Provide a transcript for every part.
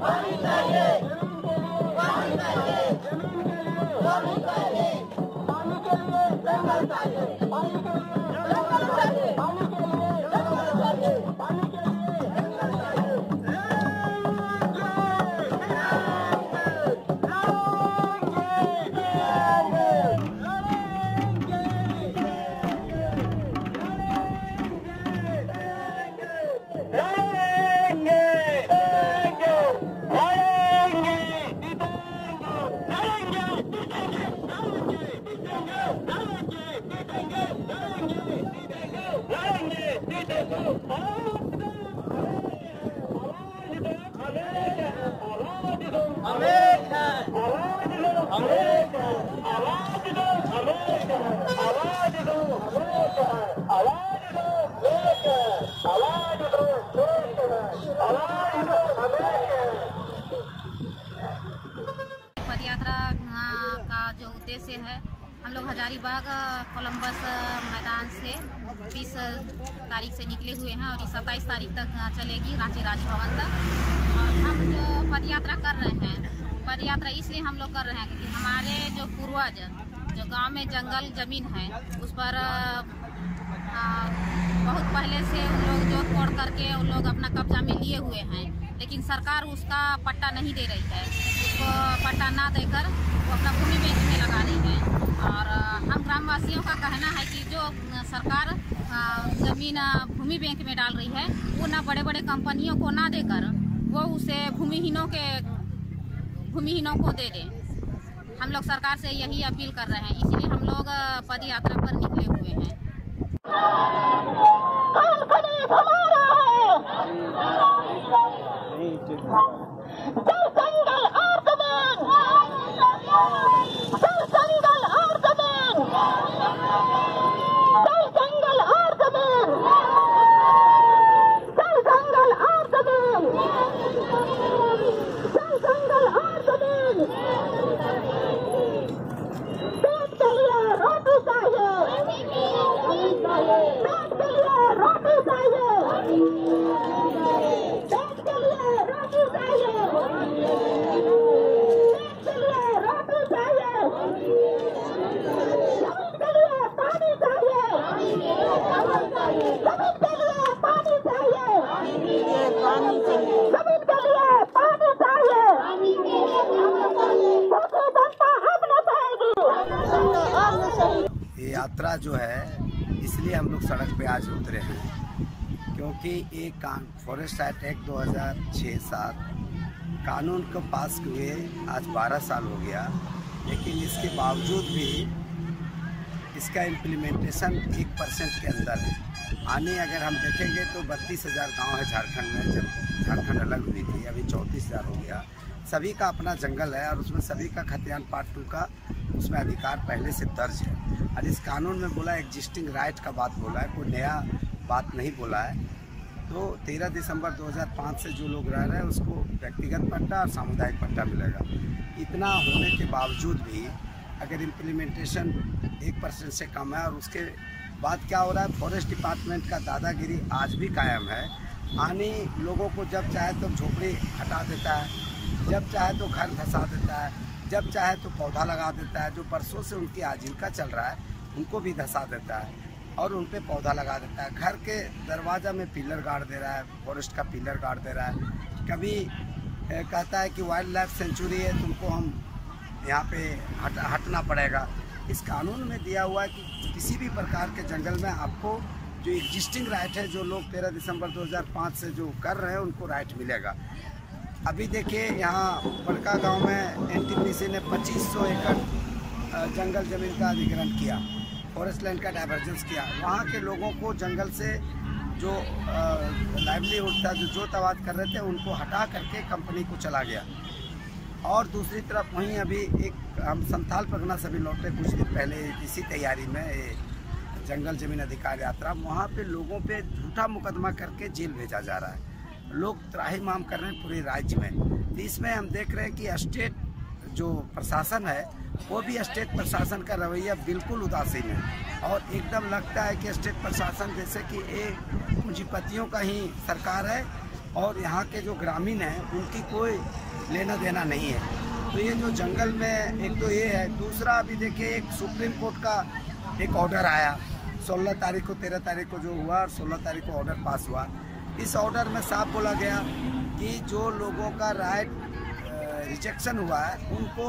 Hayır, hayır. से 20 तारीख से निकले हुए हैं और ये सत्ताईस तारीख तक चलेगी रांची राजभवन तक। और हम जो पदयात्रा कर रहे हैं पदयात्रा इसलिए हम लोग कर रहे हैं क्योंकि हमारे जो पूर्वज जो गाँव में जंगल ज़मीन है उस पर अ, बहुत पहले से उन लोग जो तोड़ करके उन लोग अपना कब्जा में लिए हुए हैं लेकिन सरकार उसका पट्टा नहीं दे रही है। उसको पट्टा ना देकर वो अपना भूमि बेच में लगा रही है। और हम ग्रामवासियों का कहना है कि जो सरकार ज़मीन भूमि बैंक में डाल रही है, वो ना बड़े बड़े कंपनियों को ना देकर, वो उसे भूमिहीनों के, भूमिहीनों को दे दें। हम लोग सरकार से यही अपील कर रहे हैं, इसीलिए हम लोग पद यात्रा पर निकले हुए हैं। आज उतरे हैं, क्योंकि एक कान, फॉरेस्ट एक्ट एक्ट 2006-7 कानून को पास हुए आज 12 साल हो गया, लेकिन इसके बावजूद भी इसका इम्प्लीमेंटेशन एक परसेंट के अंदर है। आने अगर हम देखेंगे तो बत्तीस हज़ार गाँव है झारखंड में, जब झारखंड अलग हुई थी, अभी चौंतीस हज़ार हो गया। सभी का अपना जंगल है और उसमें सभी का खतियान पार्ट टू का उसमें अधिकार पहले से दर्ज है। और इस कानून में बोला एग्जिस्टिंग राइट का बात बोला है, कोई नया बात नहीं बोला है। तो 13 दिसंबर 2005 से जो लोग रह रहे हैं, उसको व्यक्तिगत पट्टा और सामुदायिक पट्टा मिलेगा। इतना होने के बावजूद भी अगर इम्प्लीमेंटेशन एक परसेंट से कम है और उसके बाद क्या हो रहा है फॉरेस्ट डिपार्टमेंट का दादागिरी आज भी कायम है। आने लोगों को जब चाहे तो झोपड़ी हटा देता है, जब चाहे तो घर धंसा देता है। जब चाहे तो पौधा लगा देता है, जो बरसों से उनकी आजीविका चल रहा है, उनको भी धंसा देता है और उन पर पौधा लगा देता है। घर के दरवाज़ा में पिलर गाड़ दे रहा है फॉरेस्ट का पिलर गाड़ दे रहा है। कभी कहता है कि वाइल्ड लाइफ सेंचुरी है, तुमको हम यहाँ पे हट, हटना पड़ेगा। इस कानून में दिया हुआ है कि किसी भी प्रकार के जंगल में आपको जो एग्जिस्टिंग राइट है, जो लोग 13 दिसंबर 2005 से जो कर रहे हैं, उनको राइट मिलेगा। अभी देखिए, यहाँ बड़का गाँव में एनटीपीसी ने 2500 एकड़ जंगल ज़मीन का अधिग्रहण किया फॉरेस्ट लैंड का डाइवर्जेंस किया। वहाँ के लोगों को जंगल से जो लाइवलीहुड था, जो जो आबाद कर रहे थे, उनको हटा करके कंपनी को चला गया। और दूसरी तरफ़ वहीं अभी एक, हम संथाल परगना से भी लौटे कुछ दिन पहले, इसी तैयारी में जंगल ज़मीन अधिकार यात्रा, वहाँ पे लोगों पे झूठा मुकदमा करके जेल भेजा जा रहा है। लोग त्राही माम कर रहे हैं पूरे राज्य में। तो इसमें हम देख रहे हैं कि स्टेट जो प्रशासन है, वो भी स्टेट प्रशासन का रवैया बिल्कुल उदासीन है। और एकदम लगता है कि स्टेट प्रशासन जैसे कि एक पूंजीपतियों का ही सरकार है और यहाँ के जो ग्रामीण हैं, उनकी कोई लेना देना नहीं है। तो ये जो जंगल में एक तो ये है, दूसरा अभी देखिए, एक सुप्रीम कोर्ट का एक ऑर्डर आया। सोलह तारीख को, तेरह तारीख को जो हुआ और सोलह तारीख को ऑर्डर पास हुआ। इस ऑर्डर में साफ़ बोला गया कि जो लोगों का राइट रिजेक्शन हुआ है, उनको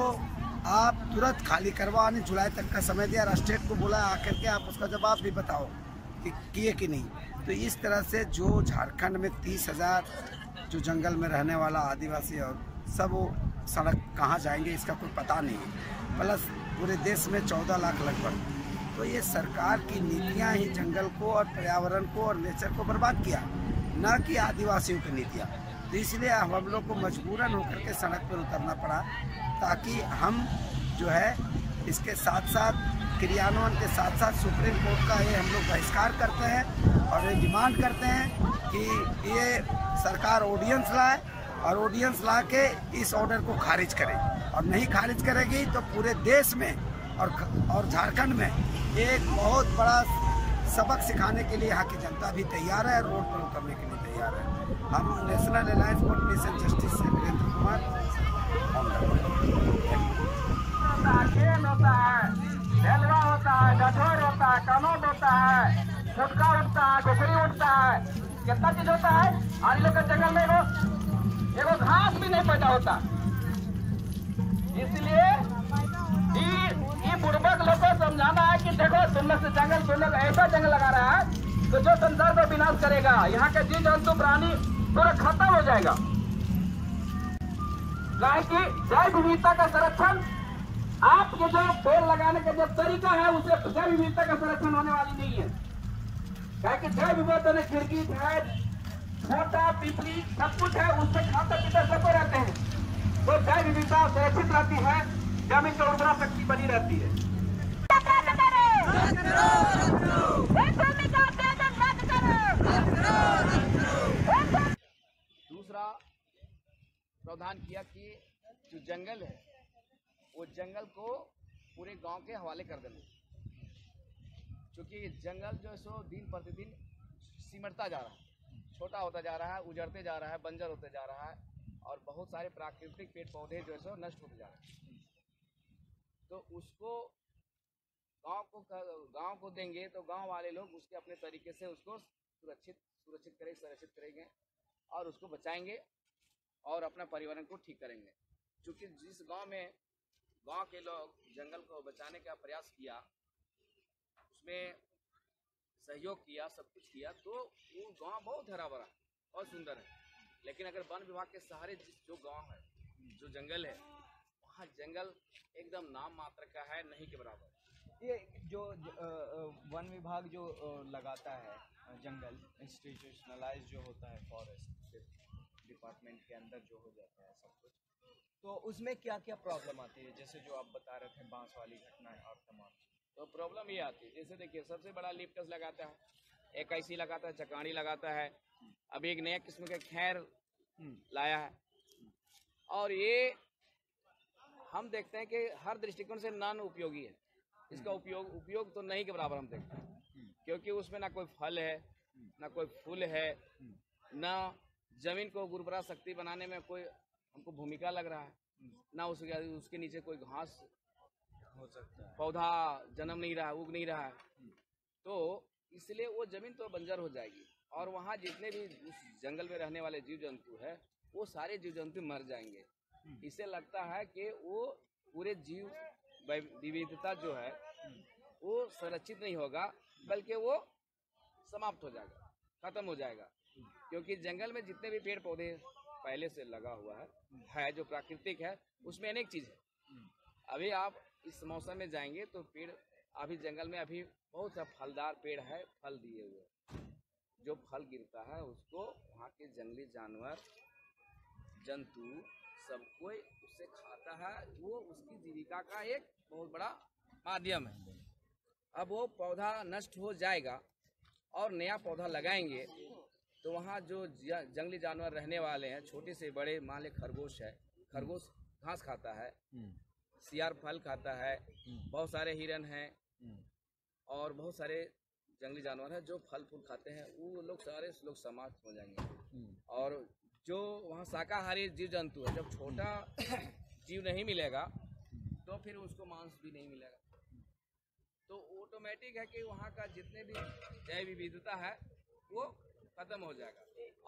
आप तुरंत खाली करवाने, जुलाई तक का समय दिया। स्टेट को बोला आकर के आप उसका जवाब भी बताओ कि किए कि नहीं। तो इस तरह से जो झारखंड में तीस हज़ार जो जंगल में रहने वाला आदिवासी और सब वो सड़क कहाँ जाएँगे, इसका कोई पता नहीं प्लस पूरे देश में चौदह लाख लगभग। तो ये सरकार की नीतियाँ ही जंगल को और पर्यावरण को और नेचर को बर्बाद किया। न कि आदिवासियों की नीतियाँ। तो इसलिए हम लोग को मजबूरन होकर के सड़क पर उतरना पड़ा, ताकि हम जो है इसके साथ साथ क्रियान्वयन के साथ साथ सुप्रीम कोर्ट का ये हम लोग बहिष्कार करते हैं और ये डिमांड करते हैं कि ये सरकार ऑडियंस लाए और ऑडियंस ला के इस ऑर्डर को खारिज करे। और नहीं खारिज करेगी तो पूरे देश में और और झारखंड में एक बहुत बड़ा सबक सिखाने के लिए यहाँ की जनता भी तैयार है रोड पर उतरने के लिए तैयार है। हम National Alliance for Peace and Justice से वीरेंद्र कुमार होता है ढेलवा होता है गठोर होता है कनौद होता है फुटका उठता है घुसरी उठता है कितना चीज़ होता है आज लोग के जंगल में एगो एगो घास भी नहीं पैदा होता इसलिए लोग को समझाना है कि देखो तुम से जंगल लोग ऐसा जंगल लगा रहा है तो जो संसार को विनाश करेगा, यहाँ के जीव जंतु प्राणी पूरा खत्म हो जाएगा। की जैव विविधता का संरक्षण आपके जो पेड़ लगाने का जो तरीका है, उसे जैव विविधता का संरक्षण होने वाली नहीं है। क्या कि जैव विविधता में खिड़की छोटा पिपली, सब कुछ है, उससे खाते पीते सब रहते हैं। तो जैव विविधता सुरक्षित रहती है, ज़मीन की उर्वरा शक्ति बनी रहती है। दूसरा प्रावधान किया कि जो जंगल है, वो जंगल को पूरे गाँव के हवाले कर देंगे क्योंकि जंगल जो है सो दिन प्रतिदिन सिमटता जा रहा है। छोटा होता जा रहा है, उजड़ते जा रहा है, बंजर होते जा रहा है और बहुत सारे प्राकृतिक पेड़ पौधे जो है सो नष्ट होते जा रहे हैं। तो उसको गाँव को गाँव को देंगे तो गाँव वाले लोग उसके अपने तरीके से उसको सुरक्षित सुरक्षित करेंगे संरक्षित करेंगे और उसको बचाएँगे और अपना पर्यावरण को ठीक करेंगे। क्योंकि जिस गाँव में, गाँव के लोग जंगल को बचाने का प्रयास किया, उसमें सहयोग किया, सब कुछ किया तो वो गाँव बहुत हरा भरा और सुंदर है। लेकिन अगर वन विभाग के सहारे जिस, जो गाँव है, जो जंगल है, वहाँ जंगल एकदम नाम मात्र का है, नहीं के बराबर। ये जो वन विभाग जो लगाता है जंगल इंस्टीट्यूशनलाइज जो होता है फॉरेस्ट डिपार्टमेंट के अंदर जो हो जाता है सब कुछ तो उसमें क्या क्या प्रॉब्लम आती है? जैसे जो आप बता रहे थे बाँस वाली घटनाएँ और तमाम। तो प्रॉब्लम ये आती है। जैसे देखिए सबसे बड़ा लिप्टस लगाता है एक ऐसी लगाता है चकाड़ी लगाता है अभी एक नया किस्म का खैर लाया है। और ये हम देखते हैं कि हर दृष्टिकोण से नान उपयोगी है। इसका उपयोग उपयोग तो नहीं के बराबर हम देखते हैं। क्योंकि उसमें ना कोई फल है ना कोई फूल है ना ज़मीन को गुरबरा शक्ति बनाने में कोई हमको भूमिका लग रहा है ना उसके उसके नीचे कोई घास हो सकता है। पौधा जन्म नहीं रहा उग नहीं रहा है। तो इसलिए वो ज़मीन तो बंजर हो जाएगी। और वहाँ जितने भी उस जंगल में रहने वाले जीव जंतु है वो सारे जीव जंतु मर जाएँगे। इससे लगता है कि वो पूरे जीव विविधता जो है, वो संरक्षित नहीं होगा, बल्कि वो समाप्त हो जाएगा, खत्म हो जाएगा। क्योंकि जंगल में जितने भी पेड़ पौधे पहले से लगा हुआ है है जो प्राकृतिक है, उसमें अनेक चीज़ है। अभी आप इस मौसम में जाएँगे तो पेड़, अभी जंगल में अभी बहुत सा फलदार पेड़ है, फल दिए हुए। जो फल गिरता है, उसको वहाँ के जंगली जानवर, जंतु सब कोई उससे खाता है वो उसकी जीविका का एक बहुत बड़ा माध्यम है। अब वो पौधा नष्ट हो जाएगा और नया पौधा लगाएँगे तो वहाँ जो जंगली जानवर रहने वाले हैं छोटे से बड़े मान ले खरगोश है खरगोश घास खाता है सियार फल खाता है बहुत सारे हिरन हैं और बहुत सारे जंगली जानवर हैं जो फल फूल खाते हैं वो लोग सारे लोग समाप्त हो जाएँगे। और जो वहाँ शाकाहारी जीव जंतु है जब छोटा जीव नहीं मिलेगा तो फिर उसको मांस भी नहीं मिलेगा। तो ऑटोमेटिक है कि वहाँ का जितने भी जैव विविधता है वो खत्म हो जाएगा।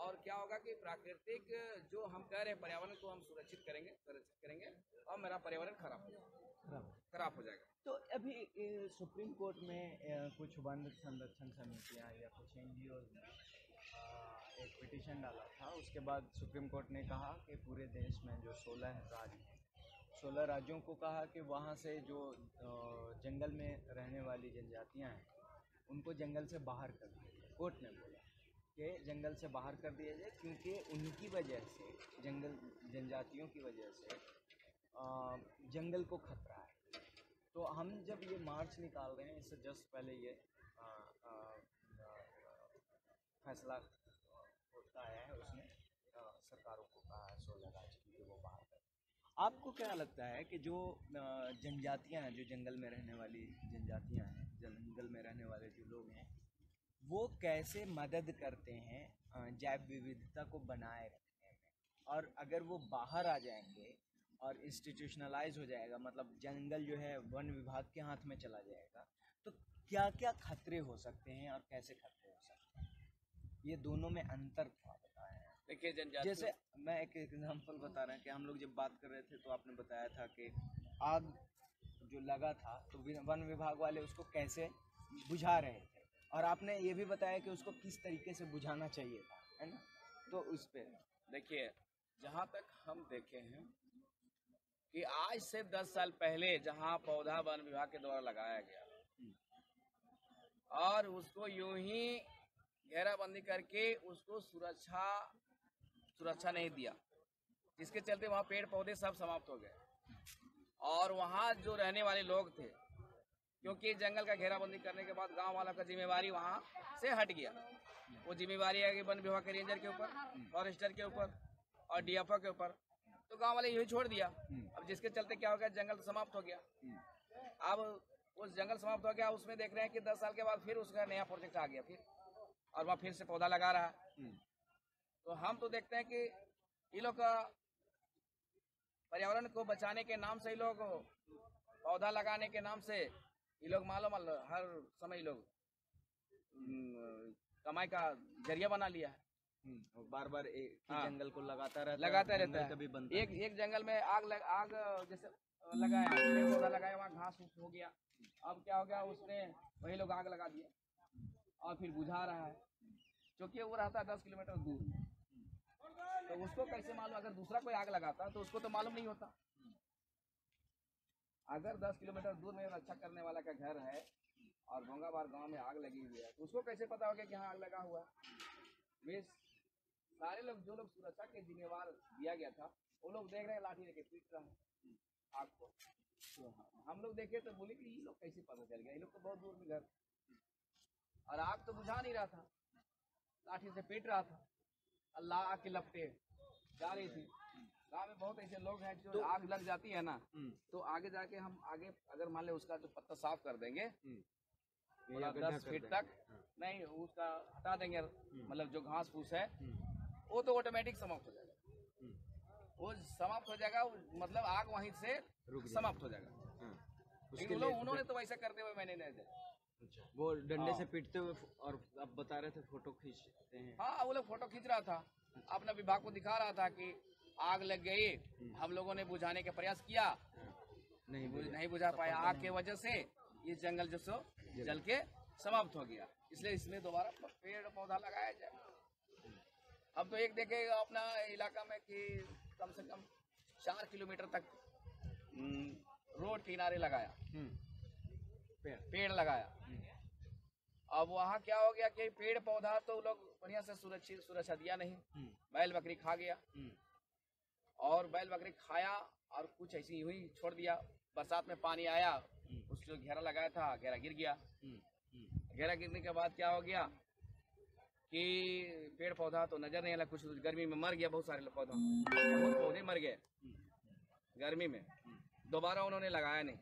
और क्या होगा कि प्राकृतिक जो हम कह रहे हैं पर्यावरण को हम सुरक्षित करेंगे सुरक्षित करेंगे और मेरा पर्यावरण खराब हो जाएगा। खराब। हो जाएगा। तो अभी सुप्रीम कोर्ट में कुछ वन संरक्षण समितियाँ या कुछ एन एक पिटीशन डाला था। उसके बाद सुप्रीम कोर्ट ने कहा कि पूरे देश में जो सोलह राज्य हैं सोलह राज्यों को कहा कि वहाँ से जो जंगल में रहने वाली जनजातियाँ हैं उनको जंगल से बाहर कर दिया जाए। कोर्ट ने बोला कि जंगल से बाहर कर दिया जाए क्योंकि उनकी वजह से जंगल जनजातियों की वजह से जंगल को खतरा है। तो हम जब ये मार्च निकाल रहे हैं इससे जस्ट पहले ये आ, आ, आ, फैसला होता है उसने आ, सरकारों को कहा है सोलह राज्य की कि वो बाहर करें आपको क्या लगता है कि जो जनजातियाँ हैं, जो जंगल में रहने वाली जनजातियाँ हैं, जंगल में रहने वाले जो लोग हैं, वो कैसे मदद करते हैं जैव विविधता को बनाए रखने में? और अगर वो बाहर आ जाएँगे और इंस्टीट्यूशनलाइज हो जाएगा मतलब जंगल जो है, वन विभाग के हाथ में चला जाएगा तो क्या क्या खतरे हो सकते हैं और कैसे खतरे हो सकते हैं? ये दोनों में अंतर थोड़ा है देखिए जनजाति जैसे मैं एक एग्जांपल बता रहा हूँ कि हम लोग जब बात कर रहे थे तो आपने बताया था कि आग जो लगा था तो वन विभाग वाले उसको कैसे बुझा रहे थे? और आपने ये भी बताया कि उसको किस तरीके से बुझाना चाहिए था है ना? तो उस पर देखिए जहाँ तक हम देखे हैं कि आज से दस साल पहले जहाँ पौधा वन विभाग के द्वारा लगाया गया और उसको यूँ ही घेराबंदी करके उसको सुरक्षा सुरक्षा नहीं दिया। जिसके चलते वहाँ पेड़ पौधे सब समाप्त हो गए। और वहाँ जो रहने वाले लोग थे, क्योंकि जंगल का घेराबंदी करने के बाद गाँव वालों का जिम्मेवारी वहाँ से हट गया। वो जिम्मेवारी है कि वन विभाग के रेंजर के ऊपर, फॉरेस्टर के ऊपर और डीएफओ के ऊपर। तो गाँव वाले यही छोड़ दिया। अब जिसके चलते क्या हो गया, जंगल समाप्त हो गया। अब उस जंगल समाप्त हो गया, उसमें देख रहे हैं कि दस साल के बाद फिर उसका नया प्रोजेक्ट आ गया फिर। और वहाँ फिर से पौधा लगा रहा। तो हम तो देखते हैं कि ये लोग पर्यावरण को बचाने के नाम से ये लोग पौधा लगाने के नाम से ये लोग मालूम हर समय लोग हम्म, कमाई का ज़रिया बना लिया है। बार बार एक हाँ। जंगल को लगाता रहता है लगाता रहता कभी है। बनता एक एक जंगल में आग लग, आग जैसे लगाया पौधा लगाया वहाँ घास हो गया। अब क्या हो गया उसने वही लोग आग लगा दिया और फिर बुझा रहा है। क्योंकि वो रहता है दस किलोमीटर दूर। तो उसको कैसे मालूम? अगर दूसरा कोई आग लगाता तो उसको तो मालूम नहीं होता। अगर दस किलोमीटर दूर में रक्षा करने वाला का घर है, और भोंगाबार गाँव में आग लगी हुई है तो उसको कैसे पता होगा कि यहाँ आग लगा हुआ है? वे सारे लोग, जो लोग सुरक्षा के जिम्मेवार दिया गया था, वो लोग देख रहे हैं, लाठी लेके पीट रहे हैं आग को। तो हम लोग देखे तो बोले कि ये लोग कैसे पता चल गया? ये लोग तो बहुत दूर में घर और आग तो बुझा नहीं रहा था। लाठी से पीट रहा था। अल्लाह के लपटे जा रही थी। गाँव में बहुत ऐसे लोग हैं जो तो, आग लग जाती है ना तो आगे जाके हम आगे अगर मान ले उसका जो पत्ता साफ़ कर देंगे दस फीट तक नहीं उसका हटा देंगे मतलब जो घास फूस है वो तो ऑटोमेटिक समाप्त हो जाएगा। वो समाप्त हो जाएगा मतलब आग वहीं से समाप्त हो जाएगा। लेकिन उन्होंने तो वैसा करते हुए मैंने नहीं देखा वो डंडे हाँ। से पीटते हुए और आप बता रहे थे फ़ोटो खींचते हैं। हाँ वो लोग फ़ोटो खींच रहा था। अपना विभाग को दिखा रहा था कि आग लग गई हम लोगों ने बुझाने का प्रयास किया। नहीं बुझ- नहीं बुझा पाया। आग के वजह से ये जंगल जो सो जल के समाप्त हो गया। इसलिए इसमें दोबारा पेड़ पौधा लगाया जाए अब तो एक देखे अपना इलाका में कि कम से कम चार किलोमीटर तक हम्म, रोड किनारे लगाया। पेड़। पेड़ लगाया। अब वहाँ क्या हो गया कि पेड़ पौधा तो लोग बढ़िया से सुरक्षित सुरक्षा दिया नहीं। बैल बकरी खा गया। और बैल बकरी खाया और कुछ ऐसी हुई छोड़ दिया। बरसात में पानी आया उस जो घेरा लगाया था घेरा गिर गया। घेरा गिरने के बाद क्या हो गया कि पेड़ पौधा तो नज़र नहीं आया कुछ गर्मी में मर गया बहुत सारे पौधा। बहुत पौधे मर गए गर्मी में। दोबारा उन्होंने लगाया नहीं।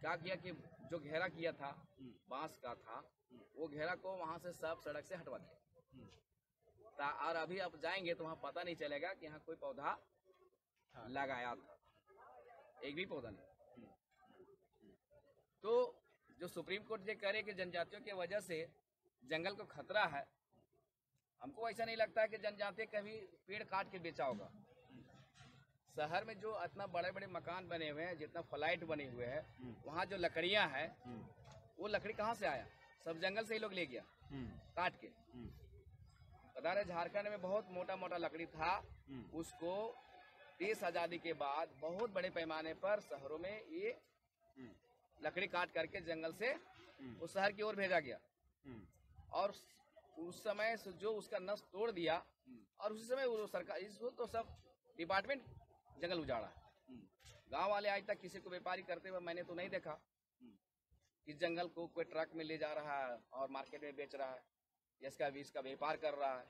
क्या किया कि जो घेरा किया था बाँस का था वो घेरा को वहाँ से सब सड़क से हटवा दिया ता- और अभी आप जाएँगे तो वहाँ पता नहीं चलेगा कि यहाँ कोई पौधा लगाया था। एक भी पौधा नहीं। तो जो सुप्रीम कोर्ट ये करे कि जनजातियों की वजह से जंगल को खतरा है हमको ऐसा नहीं लगता है कि जनजाति कभी पेड़ काट के बेचा होगा। शहर में जो इतना बड़े बड़े मकान बने हुए हैं जितना फ़्लाइट बने हुए हैं वहाँ जो लकड़ियाँ हैं वो लकड़ी कहाँ से आया? सब जंगल से ही लोग ले गया। काट के। बता रहे झारखंड में बहुत मोटा मोटा लकड़ी था। उसको देश आज़ादी के बाद बहुत बड़े पैमाने पर शहरों में ये लकड़ी काट करके जंगल से उस शहर की ओर भेजा गया। और उस समय जो उसका नस तोड़ दिया और उसी समय वो सरकार इसको तो सब डिपार्टमेंट जंगल उजाड़ा। गाँव वाले आज तक किसी को व्यापारी करते हुए मैंने तो नहीं देखा। इस जंगल को कोई ट्रक में ले जा रहा है और मार्केट में बेच रहा है इसका भी इसका व्यापार कर रहा है।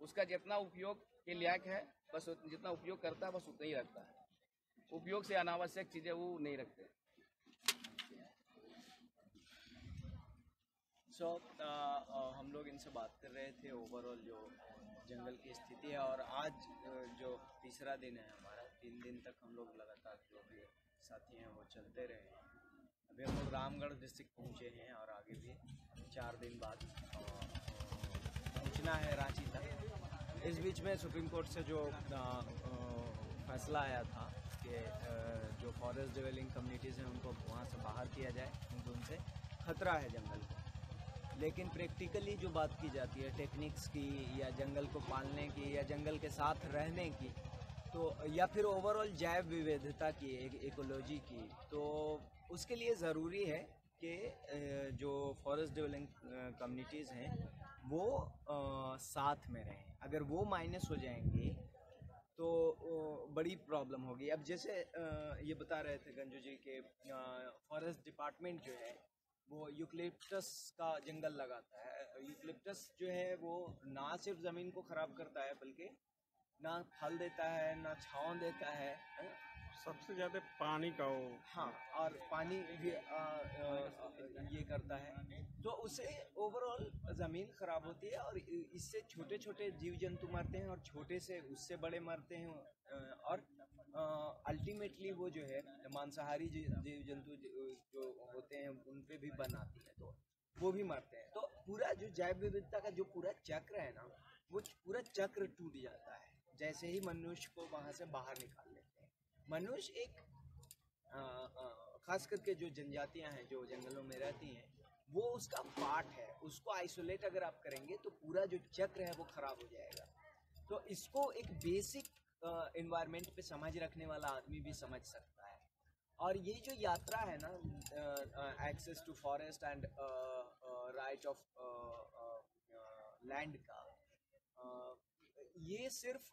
उसका जितना उपयोग के लायक है बस जितना उपयोग करता है बस उतना ही रखता है। उपयोग से अनावश्यक चीज़ें वो नहीं रखते। सो हम लोग इनसे बात कर रहे थे ओवरऑल जो जंगल की स्थिति है और आज जो तीसरा दिन है हमारा, तीन दिन तक हम लोग लगातार जो भी साथी हैं वो चलते रहे हैं। अभी हम लोग रामगढ़ डिस्ट्रिक्ट पहुँचे हैं और आगे भी चार दिन बाद पहुँचना है रांची तक। इस बीच में सुप्रीम कोर्ट से जो फैसला आया था कि जो फॉरेस्ट डिवेलिंग कम्युनिटीज़ हैं उनको वहाँ से बाहर किया जाए क्योंकि उनसे खतरा है जंगल को। लेकिन प्रैक्टिकली जो बात की जाती है टेक्निक्स की या जंगल को पालने की या जंगल के साथ रहने की तो या फिर ओवरऑल जैव विविधता की एक इकोलॉजी की तो उसके लिए ज़रूरी है कि जो फॉरेस्ट डेवलिंग कम्युनिटीज़ हैं वो अ, साथ में रहें। अगर वो माइनस हो जाएँगी तो बड़ी प्रॉब्लम होगी। अब जैसे ये बता रहे थे गंजू जी के फॉरेस्ट डिपार्टमेंट जो है वो यूक्लिप्टस का जंगल लगाता है। यूक्लिप्टस जो है वो ना सिर्फ़ ज़मीन को ख़राब करता है बल्कि ना फल देता है ना छाँव देता है है सबसे ज़्यादा पानी का वो हाँ और पानी भी आ, आ, ये करता है। तो उससे ओवरऑल ज़मीन ख़राब होती है और इससे छोटे छोटे जीव जंतु मरते हैं और छोटे से उससे बड़े मरते हैं और अल्टीमेटली वो जो है, मांसाहारी जीव जंतु जो होते हैं उन पे भी बन आती है तो वो भी मरते हैं। तो पूरा जो जैव विविधता का जो पूरा चक्र है ना, वो पूरा चक्र टूट जाता है। जैसे ही मनुष्य को वहाँ से बाहर निकाल लेते हैं। मनुष्य एक खास करके जो जनजातियाँ हैं, जो जंगलों में रहती हैं, वो उसका पार्ट है। उसको आइसोलेट अगर आप करेंगे तो पूरा जो चक्र है, वो खराब हो जाएगा। तो इसको एक बेसिक इन्वायरमेंट पे समझ रखने वाला आदमी भी समझ सकता है। और ये जो यात्रा है ना access to forest and right of land का ये सिर्फ़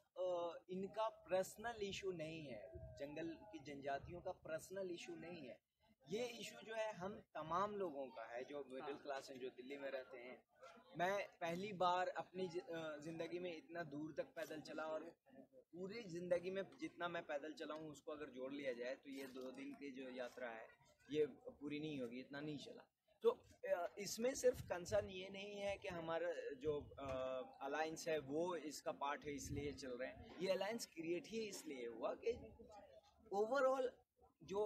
इनका पर्सनल इशू नहीं है। जंगल की जनजातियों का पर्सनल इशू नहीं है। ये इशू जो है हम तमाम लोगों का है जो मिडिल क्लास हैं जो दिल्ली में रहते हैं। मैं पहली बार अपनी ज़िंदगी में इतना दूर तक पैदल चला और पूरी ज़िंदगी में जितना मैं पैदल चला हूँ, उसको अगर जोड़ लिया जाए तो ये दो दिन की जो यात्रा है, ये पूरी नहीं होगी, इतना नहीं चला। तो इसमें सिर्फ़ कंसर्न ये नहीं है कि हमारा जो अलायंस है, वो इसका पार्ट है, इसलिए चल रहे हैं। ये अलायंस क्रिएट ही इसलिए हुआ कि ओवरऑल जो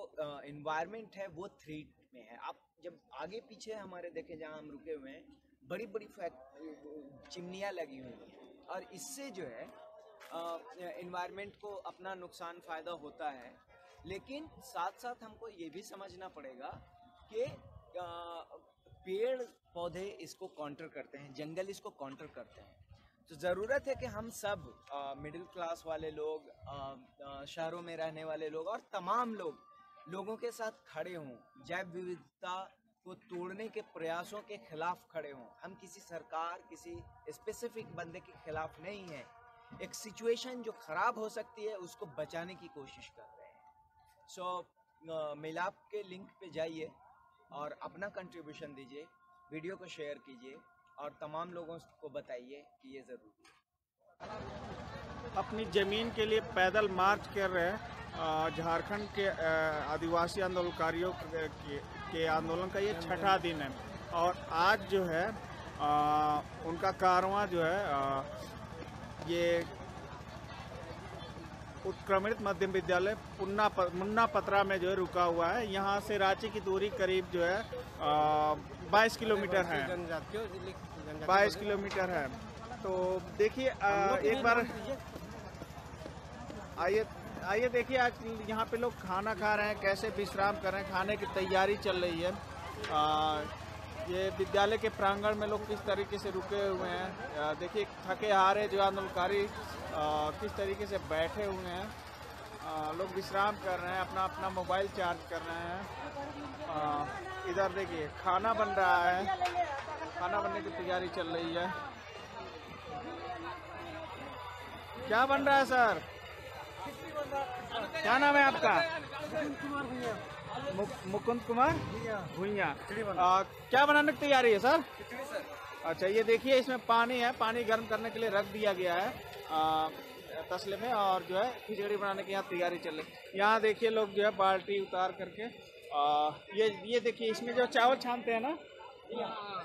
इन्वायरमेंट है, वो थ्रीट में है। आप जब आगे पीछे हमारे देखें, जहाँ हम रुके हुए हैं बड़ी बड़ी फैक्ट चिमनियाँ लगी हुई हैं। और इससे जो है इन्वायरमेंट को अपना नुकसान फ़ायदा होता है। लेकिन साथ साथ हमको ये भी समझना पड़ेगा कि पेड़ पौधे इसको काउंटर करते हैं जंगल इसको काउंटर करते हैं। तो ज़रूरत है कि हम सब मिडिल क्लास वाले लोग अ, अ, शहरों में रहने वाले लोग और तमाम लोग लोगों के साथ खड़े हों। जैव विविधता को तोड़ने के प्रयासों के खिलाफ खड़े हों। हम किसी सरकार किसी स्पेसिफिक बंदे के खिलाफ नहीं है। एक सिचुएशन जो ख़राब हो सकती है उसको बचाने की कोशिश कर रहे हैं। सो so, मिलाप के लिंक पे जाइए और अपना कंट्रीब्यूशन दीजिए वीडियो को शेयर कीजिए और तमाम लोगों को बताइए कि ये ज़रूरी है। अपनी ज़मीन के लिए पैदल मार्च कर रहे हैं झारखंड के आदिवासी आंदोलनकारियों के, के, आंदोलन का ये छठा दिन है। और आज जो है आ, उनका कारवां जो है आ, ये उत्क्रमित मध्यम विद्यालय पुन्ना प, मुन्ना पतरा में जो है रुका हुआ है। यहाँ से रांची की दूरी करीब जो है बाईस किलोमीटर है। बाईस किलोमीटर है। तो देखिए एक बार आइए आइए देखिए आज यहाँ पे लोग खाना खा रहे हैं कैसे विश्राम कर रहे हैं खाने की तैयारी चल रही है। आ, ये विद्यालय के प्रांगण में लोग किस तरीके से रुके हुए हैं? देखिए थके हारे जो आंदोलनकारी किस तरीके से बैठे हुए हैं। लोग विश्राम कर रहे हैं अपना अपना मोबाइल चार्ज कर रहे हैं। इधर देखिए खाना बन रहा है। खाना बनने की तैयारी चल रही है। क्या बन रहा है सर? क्या नाम है आपका? मुकुंद कुमार? भुइया। आ, क्या बनाने की तैयारी है सर? अच्छा ये देखिए इसमें पानी है। पानी गर्म करने के लिए रख दिया गया है आ, तसले में और जो है खिचड़ी बनाने की यहाँ तैयारी चल रही है। यहाँ देखिए लोग जो है बाल्टी उतार करके आ, ये ये देखिए इसमें जो चावल छानते हैं ना?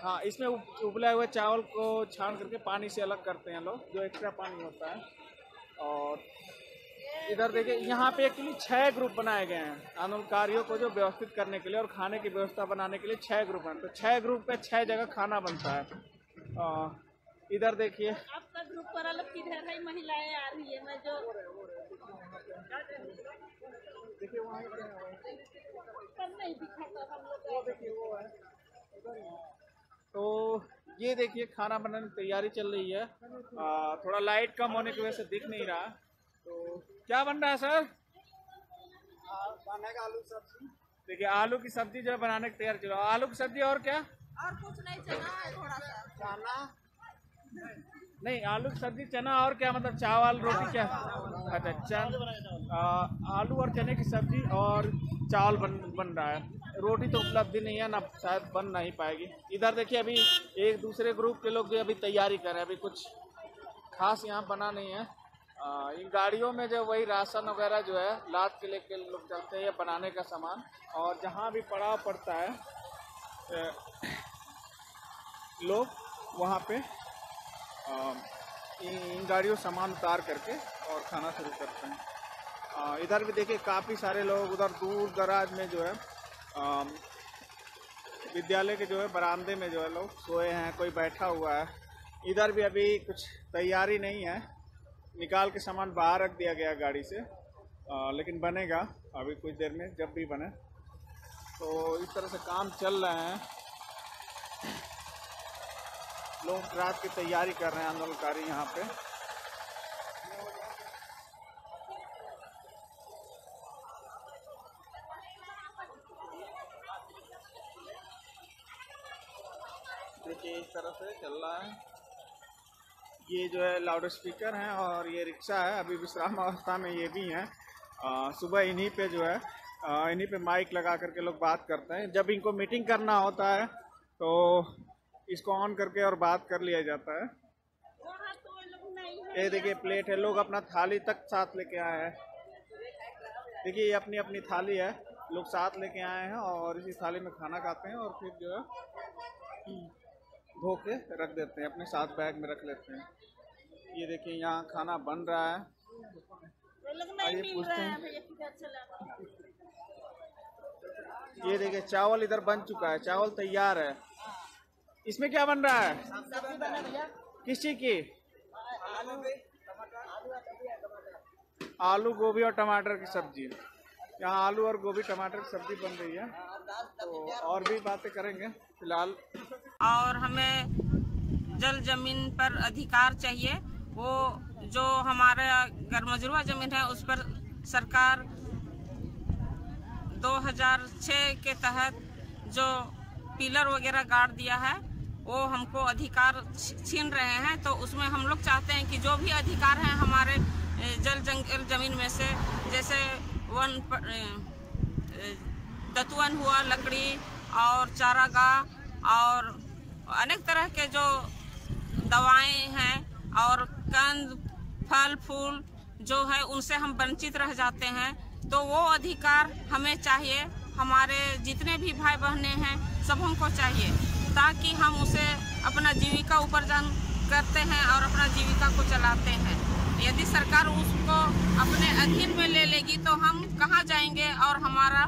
हाँ इसमें उब- उबला हुआ चावल को छान करके पानी से अलग करते हैं लोग जो एक्स्ट्रा पानी होता है। और इधर देखिए यहाँ पे एक्चुअली छह ग्रुप बनाए गए हैं आंदोलनकारियों को जो व्यवस्थित करने के लिए और खाने की व्यवस्था बनाने के लिए छह ग्रुप हैं। तो छह ग्रुप पे छह जगह खाना बनता है। आ, इधर देखिए। आपका ग्रुप पर अलग किधर है? महिलाएँ आ रही है मैं जो नहीं दिखाता हम लोग तो ये देखिए खाना बनाने की तैयारी चल रही है। आ, थोड़ा लाइट कम होने की वजह से दिख नहीं रहा। तो क्या बन रहा है सर? आलू सब्ज़ी। देखिए आलू की सब्ज़ी जो है बनाने की तैयार चल आलू की सब्ज़ी और क्या? और कुछ नहीं चना है थोड़ा सा। चना? नहीं आलू की सब्ज़ी चना और क्या मतलब चावल रोटी क्या? अच्छा चन आलू और चने की सब्ज़ी और चावल बन बन रहा है। रोटी तो उपलब्धि नहीं है ना शायद बन नहीं पाएगी। इधर देखिए अभी एक दूसरे ग्रुप के लोग भी अभी तैयारी कर रहे हैं। अभी कुछ खास यहाँ बना नहीं है। आ, इन गाड़ियों में जो वही राशन वगैरह जो है लाद के लेके लोग चलते हैं बनाने का सामान। और जहाँ भी पड़ाव पड़ता है लोग वहाँ पे इन इन गाड़ियों सामान उतार करके और खाना शुरू करते हैं। इधर भी देखिए काफ़ी सारे लोग उधर दूर दराज में जो है विद्यालय के जो है बरामदे में जो है लोग सोए हैं कोई बैठा हुआ है। इधर भी अभी कुछ तैयारी नहीं है निकाल के सामान बाहर रख दिया गया गाड़ी से आ, लेकिन बनेगा अभी कुछ देर में जब भी बने। तो इस तरह से काम चल रहे हैं। लोग रात की तैयारी कर रहे हैं आंदोलनकारी यहाँ पे। देखिए इस तरह से चल रहा है। ये जो है लाउड स्पीकर हैं और ये रिक्शा है, अभी विश्राम अवस्था में ये भी हैं। सुबह इन्हीं पे जो है इन्हीं पे माइक लगा करके लोग बात करते हैं। जब इनको मीटिंग करना होता है तो इसको ऑन करके और बात कर लिया जाता है। ये देखिए, प्लेट है, लोग अपना थाली तक साथ लेके आए हैं। देखिए, ये अपनी अपनी थाली है। लोग साथ लेके आए हैं और इसी थाली में खाना खाते हैं और फिर जो है धो के रख देते हैं अपने साथ बैग में रख लेते हैं। ये देखिए यहाँ खाना बन रहा है। आइए पूछते हैं। ये देखिए चावल इधर बन चुका है चावल तैयार है। इसमें क्या बन रहा है? किस चीज़ की आलू गोभी और टमाटर की सब्ज़ी। यहाँ आलू और गोभी, टमाटर की सब्ज़ी बन रही है। तो और भी बातें करेंगे, फ़िलहाल। और हमें जल ज़मीन पर अधिकार चाहिए। वो जो हमारा गरमजरुआ ज़मीन है, उस पर सरकार 2006 के तहत जो पिलर वगैरह गाड़ दिया है, वो हमको अधिकार छीन रहे हैं। तो उसमें हम लोग चाहते हैं कि जो भी अधिकार हैं हमारे जल जंगल ज़मीन में से, जैसे वन दतुअन हुआ लकड़ी और चारागाह और अनेक तरह के जो दवाएँ हैं और कंद, फल, फूल जो है उनसे हम वंचित रह जाते हैं। तो वो अधिकार हमें चाहिए। हमारे जितने भी भाई बहनें हैं, सब हमको चाहिए ताकि हम उसे अपना जीविका उपार्जन करते हैं और अपना जीविका को चलाते हैं। यदि सरकार उसको अपने अधीन में ले लेगी तो हम कहाँ जाएँगे और हमारा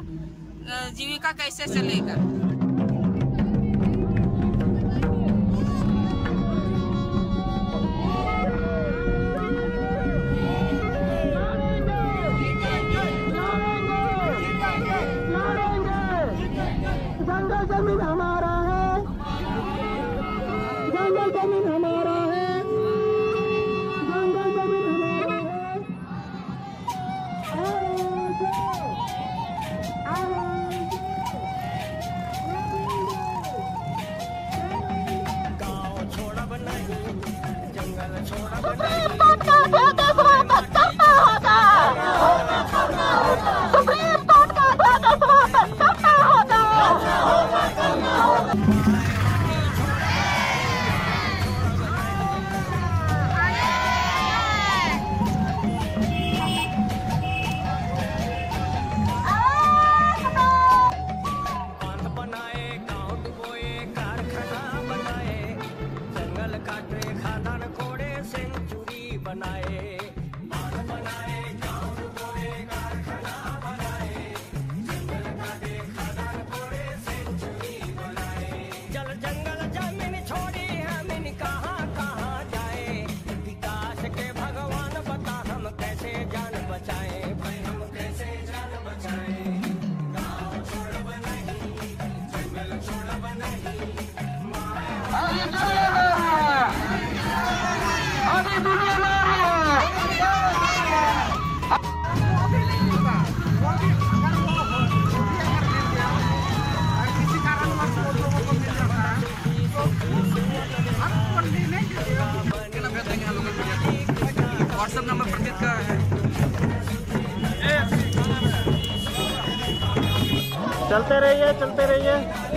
जीविका कैसे चलेगा? ज़मीन हमारा है। जंगल ज़मीन हमारा चलते रहिए चलते रहिए।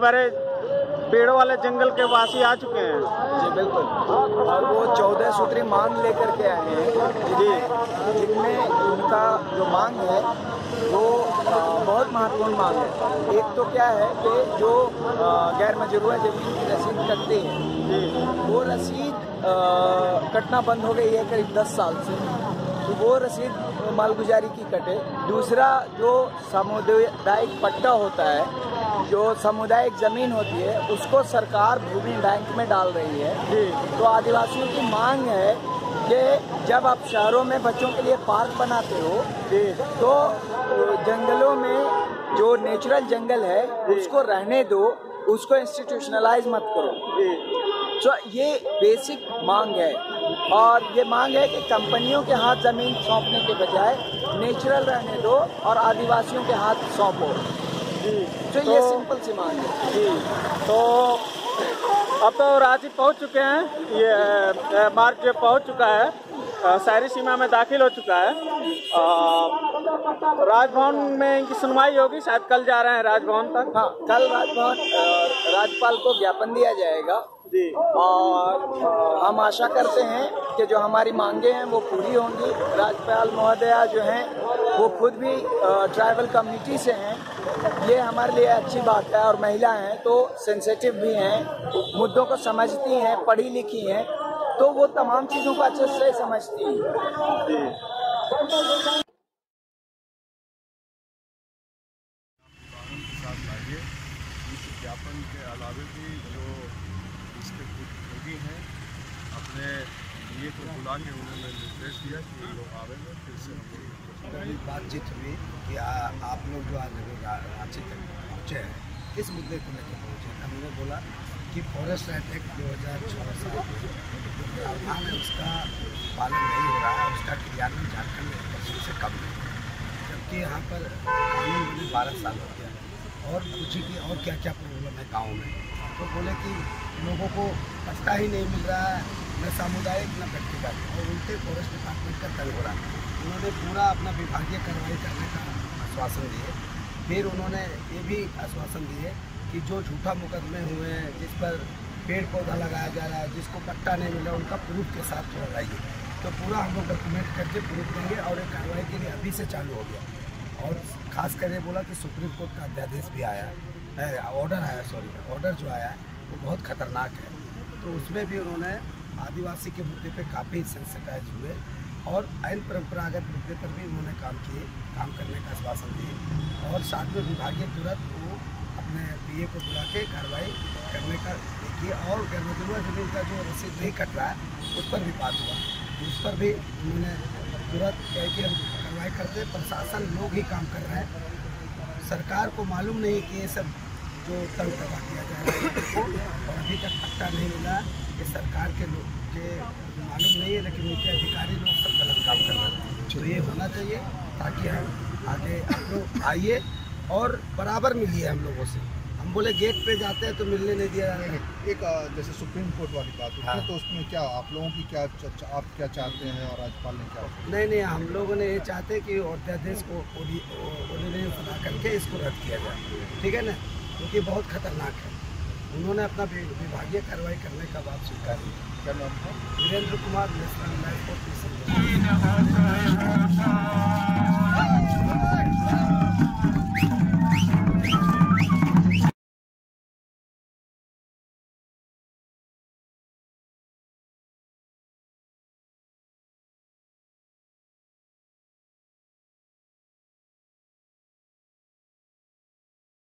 भरे पेड़ों वाले जंगल के वासी आ चुके हैं। जी बिल्कुल। और वो चौदह सूत्री मांग लेकर के आए हैं। जी। जिनमें उनका जो मांग है वो बहुत महत्वपूर्ण मांग है। एक तो क्या है कि जो गैर मजरूआ ज़मीन की रसीद कटते हैं वो रसीद कटना बंद हो गई है करीब दस साल से। तो वो रसीद मालगुजारी की कटे। दूसरा जो सामुदायिक पट्टा होता है जो सामुदायिक ज़मीन होती है उसको सरकार भूमि बैंक में डाल रही है। तो आदिवासियों की मांग है कि जब आप शहरों में बच्चों के लिए पार्क बनाते हो तो जंगलों में जो नेचुरल जंगल है उसको रहने दो उसको इंस्टीट्यूशनलाइज मत करो। तो ये बेसिक मांग है। और ये मांग है कि कंपनियों के हाथ ज़मीन सौंपने के बजाय नेचुरल रहने दो और आदिवासियों के हाथ सौंपो। तो ये सिंपल सी मांग है। जी। तो अब तो रांची पहुँच चुके हैं। ये मार्ग जो पहुँच चुका है शहरी सीमा में दाखिल हो चुका है। राजभवन में इनकी सुनवाई होगी शायद कल जा रहे हैं राजभवन तक हाँ कल राजभवन राज्यपाल को ज्ञापन दिया जाएगा। जी। और हम आशा करते हैं कि जो हमारी मांगे हैं वो पूरी होंगी। राज्यपाल महोदया जो हैं वो खुद भी ट्राइबल कम्युनिटी से हैं। ये हमारे लिए अच्छी बात है और महिला हैं तो सेंसिटिव भी हैं, मुद्दों को समझती हैं, पढ़ी लिखी हैं तो वो तमाम चीज़ों को अच्छे से समझती हैं। कुछ हैं, अपने ये बुला के उन्होंने निर्देश दिया कि ये लोग आवेंगे फिर से हम अभी बातचीत हुई कि आ, आप लोग जो आज रांची तक पहुँचे हैं किस मुद्दे को लेकर पहुँचे हमने बोला कि फॉरेस्ट एक्ट दो हज़ार छः प्रावधान है उसका पालन नहीं हो रहा है उसका क्रियान्वयन झारखंड में परसेंट से कम है जबकि यहाँ पर कानून बने बारह साल हो गया और पूछी कि और क्या क्या प्रॉब्लम है गाँव में? तो बोले कि लोगों को पट्टा ही नहीं मिल रहा है न सामुदायिक न व्यक्तिगत और उल्टे फॉरेस्ट डिपार्टमेंट का तंग हो रहा है। उन्होंने पूरा अपना विभागीय कार्रवाई करने का आश्वासन दिए। फिर उन्होंने ये भी आश्वासन दिए कि जो झूठा मुकदमे हुए हैं, जिस पर पेड़ पौधा लगाया जा रहा है, जिसको पट्टा नहीं मिला, उनका प्रूफ के साथ लाइए तो पूरा हम लोग डॉक्यूमेंट करके प्रूफ देंगे और एक कार्रवाई के लिए अभी से चालू हो गया। और खास कर ये बोला कि सुप्रीम कोर्ट का अध्यादेश भी आया है ऑर्डर आया, सॉरी, ऑर्डर जो आया वो बहुत खतरनाक है। तो उसमें भी उन्होंने आदिवासी के मुद्दे पे काफ़ी सेंसिटाइज हुए। और आइन परंपरागत मुद्दे पर भी उन्होंने काम किए, काम करने का आश्वासन दिए और साथ में विभागीय तुरंत वो अपने पीए को बुला के कार्रवाई करने का देखिए और गर्भगृह ज़मीन का जो रसीद नहीं कट रहा है, उस पर भी बात हुआ। उस पर भी उन्होंने तुरंत कह के हम कार्रवाई करते प्रशासन लोग ही काम कर रहे हैं। सरकार को मालूम नहीं कि ये सब जो तंग करवा दिया जा रहा है और अभी तक पट्टा नहीं मिला। ये सरकार के लोग के मालूम नहीं है, लेकिन उनके अधिकारी लोग काम कर रहे हैं। तो ये होना चाहिए ताकि हम आगे आप लोग आइए और बराबर मिलिए हम लोगों से। हम बोले गेट पे जाते हैं तो मिलने नहीं दिया जा रहा है। एक जैसे सुप्रीम कोर्ट वाली बात होती है हाँ। तो उसमें क्या आप लोगों की क्या आप क्या चाहते हैं और राज्यपाल ने क्या नहीं नहीं हम लोगों ने ये चाहते हैं कि अध्यादेश को बना करके इसको रद्द किया जाए। ठीक है ना? क्योंकि बहुत खतरनाक है। उन्होंने अपना विभागीय कार्रवाई करने का बात स्वीकार किया नाम था? Virendra Kumar national life